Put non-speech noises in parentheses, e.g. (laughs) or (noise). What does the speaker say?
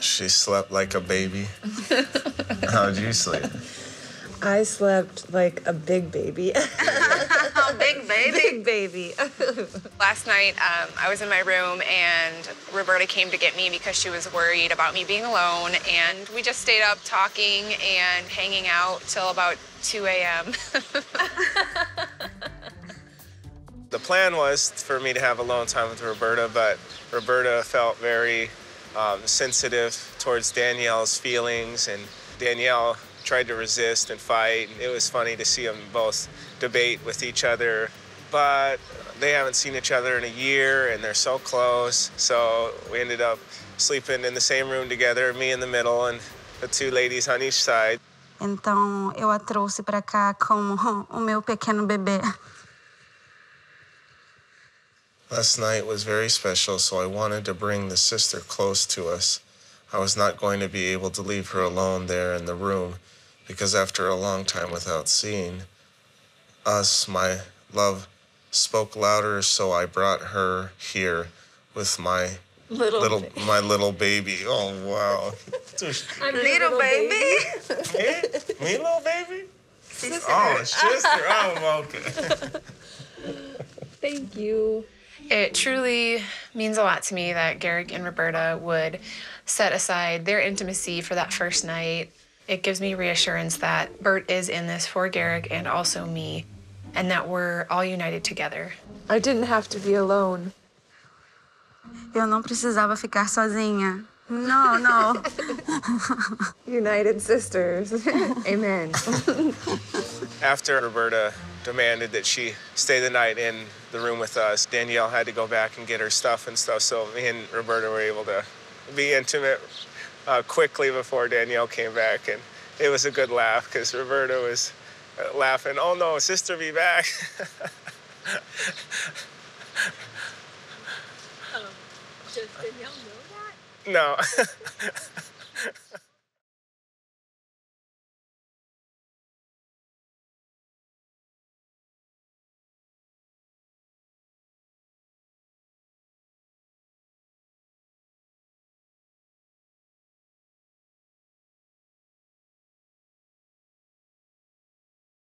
She slept like a baby. (laughs) How'd you sleep? I slept like a big baby. (laughs) (laughs) big baby. big baby. Last night, um, I was in my room and Roberta came to get me because she was worried about me being alone. And we just stayed up talking and hanging out till about 2 a.m. The plan was for me to have alone time with Roberta, but Roberta felt very um, sensitive towards Dannielle's feelings, and Dannielle tried to resist and fight. It was funny to see them both debate with each other, but they haven't seen each other in a year, and they're so close. So we ended up sleeping in the same room together, me in the middle, and the two ladies on each side. Então eu a trouxe para cá como (laughs) o meu pequeno bebê. Last night was very special, so I wanted to bring the sister close to us. I was not going to be able to leave her alone there in the room because after a long time without seeing us, my love spoke louder, so I brought her here with my Little, little baby. my little baby. Oh wow. (laughs) I'm your Little baby. me? Me little baby? Sister. Oh, sister. Oh, okay. (laughs) Thank you. It truly means a lot to me that Garrick and Roberta would set aside their intimacy for that first night. It gives me reassurance that Bert is in this for Garrick and also me, and that we're all united together. I didn't have to be alone. Eu não precisava ficar sozinha. Não, não. (laughs) United sisters. (laughs) Amen. (laughs) After Roberta demanded that she stay the night in the room with us, Dannielle had to go back and get her stuff and stuff. So me and Roberta were able to be intimate uh, quickly before Dannielle came back, and it was a good laugh because Roberta was uh, laughing. Oh no, sister, be back! (laughs) Does Dannielle know that? no. (laughs)